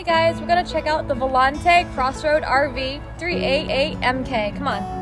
Hey guys, we're gonna check out the Volante Crossroad RV 388MK. Come on.